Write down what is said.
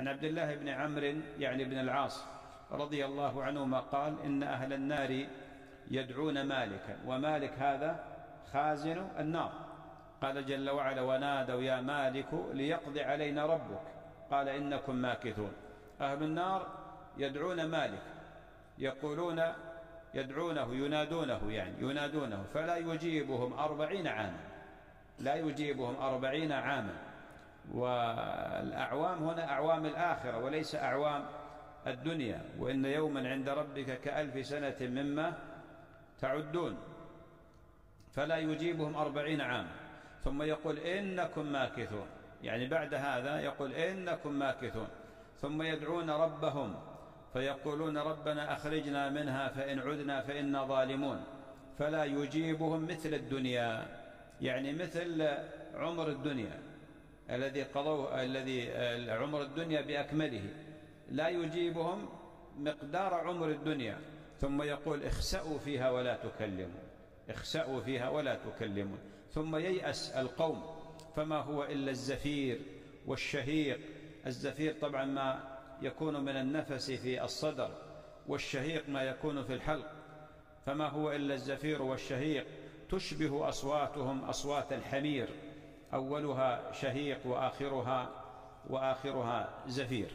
عن عبد الله بن عمرو يعني بن العاص رضي الله عنهما قال إن أهل النار يدعون مالكا ومالك هذا خازن النار. قال جل وعلا ونادوا يا مالك ليقضي علينا ربك. قال إنكم ماكثون. أهل النار يدعون مالك يقولون يدعونه ينادونه يعني ينادونه فلا يجيبهم أربعين عاما لا يجيبهم أربعين عاما. والأعوام هنا أعوام الآخرة وليس أعوام الدنيا وإن يوما عند ربك كألف سنة مما تعدون فلا يجيبهم أربعين عاما ثم يقول إنكم ماكثون يعني بعد هذا يقول إنكم ماكثون. ثم يدعون ربهم فيقولون ربنا أخرجنا منها فإن عدنا فإنا ظالمون. فلا يجيبهم مثل الدنيا يعني مثل عمر الدنيا. الذي قضوه الذي عمر الدنيا بأكمله. لا يجيبهم مقدار عمر الدنيا. ثم يقول اخسأوا فيها ولا تكلموا. اخسأوا فيها ولا تكلموا. ثم ييأس القوم. فما هو إلا الزفير والشهيق. الزفير طبعا ما يكون من النفس في الصدر والشهيق ما يكون في الحلق. فما هو إلا الزفير والشهيق؟ تشبه أصواتهم أصوات الحمير. أولها شهيق وآخرها وآخرها زفير.